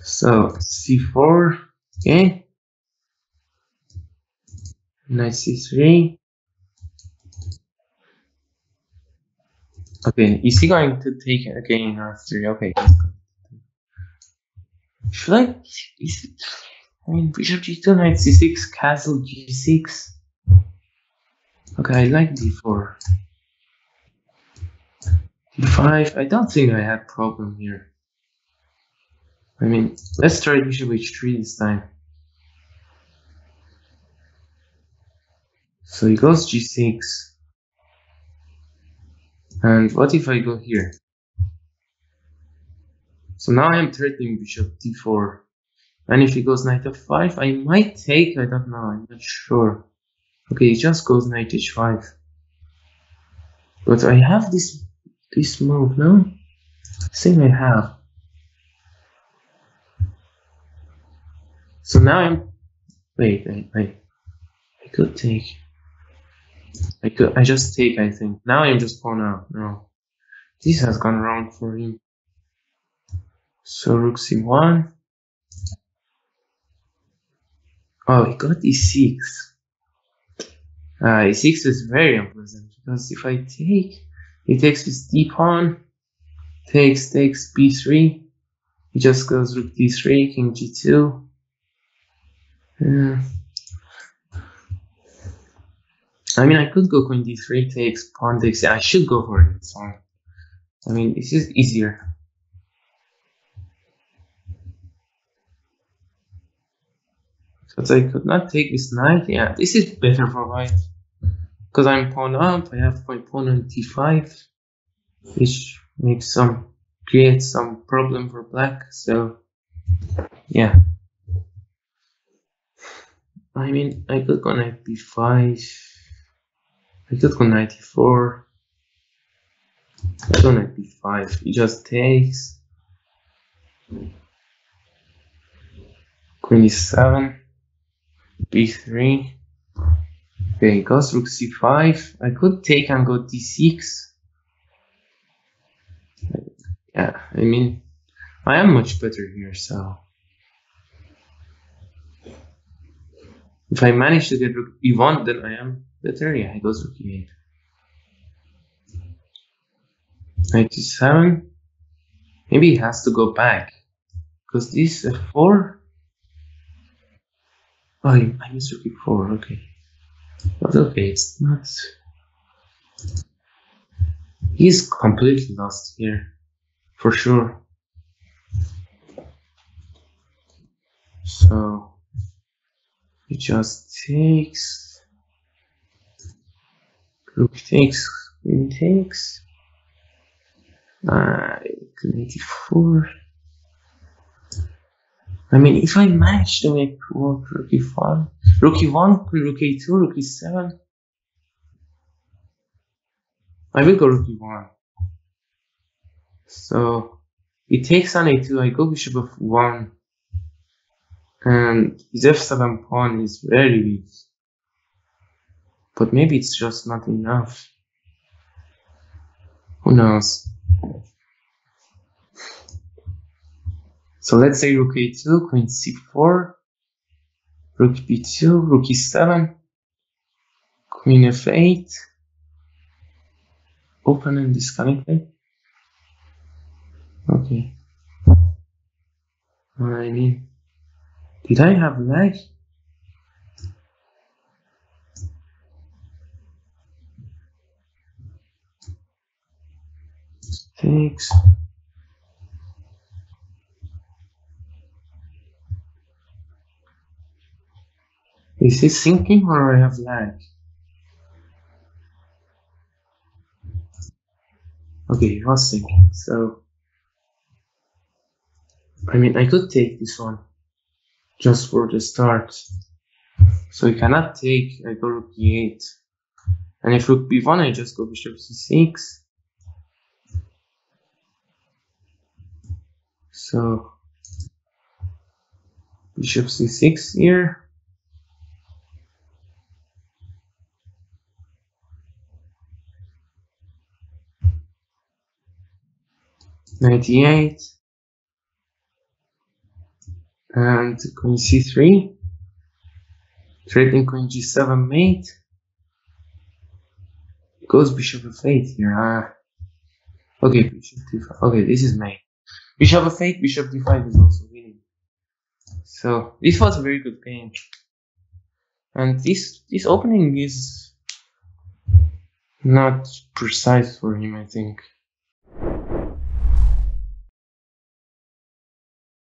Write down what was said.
So c4, okay. Knight c3. Okay, is he going to take again after? Okay. Should I? Is it, I mean, bishop g2, knight c6, castle g6. Okay, I like d4. d5, I don't think I had problem here. I mean, let's try bishop h3 this time. So he goes g6. And what if I go here? So now I'm threatening bishop d4. And if he goes knight f5, I might take, I don't know, I'm not sure. Okay, he just goes knight h5. But I have this this move, no? I think I have. So now I'm wait, wait. I could take. I could I just take I think. Now I'm just pawn out. No. This has gone wrong for him. So rook c1. Oh, he got e6. Uh, e6 is very unpleasant because if I take, he takes his d pawn, takes, takes b3, he just goes rook d3, king g2. Yeah. I mean, I could go queen d3, takes, pawn takes, I should go for it, so. I mean, this is easier. Because I could not take this knight. Yeah, this is better for white. Because I'm pawn up, I have my pawn on d5, which makes some creates some problem for black. So yeah. I mean, I could go knight b5. I could go knight e4. I go knight b5. He just takes. Queen e7 b3. Okay, goes rook c5. I could take and go d6. Yeah, I mean, I am much better here, so. If I manage to get rook e1, then I am better. Yeah, he goes rook e8. Knight e7. Maybe he has to go back. Because this f4 Oh, I used to before, okay. But okay, it's not... He's completely lost here, for sure. So, he just takes... Rook takes, queen takes... Uh, 84... I mean, if I manage to make work rook e5, rook e1, rook e2, rook e7, I will go rook e1. So it takes on a2, I go bishop of 1, and his f7 pawn is very weak. But maybe it's just not enough. Who knows? So let's say rook a2, queen c4, rook b2, rook e7, queen f8, open and disconnected. Okay. I mean, did I have lag? Thanks. Is it syncing or I have lag? Okay, it was syncing. So, I mean, I could take this one just for the start. So I cannot take, I go rook e8. And if rook b1, I just go bishop c6. So, bishop c6 here. 98 And queen c3. Threatening queen g7 mate. Goes bishop f8 here. Ah. Okay, bishop d5. Okay, this is mate. Bishop f8, bishop d5 is also winning. So this was a very good game. And this this opening is not precise for him, I think.